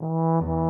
Mm-hmm.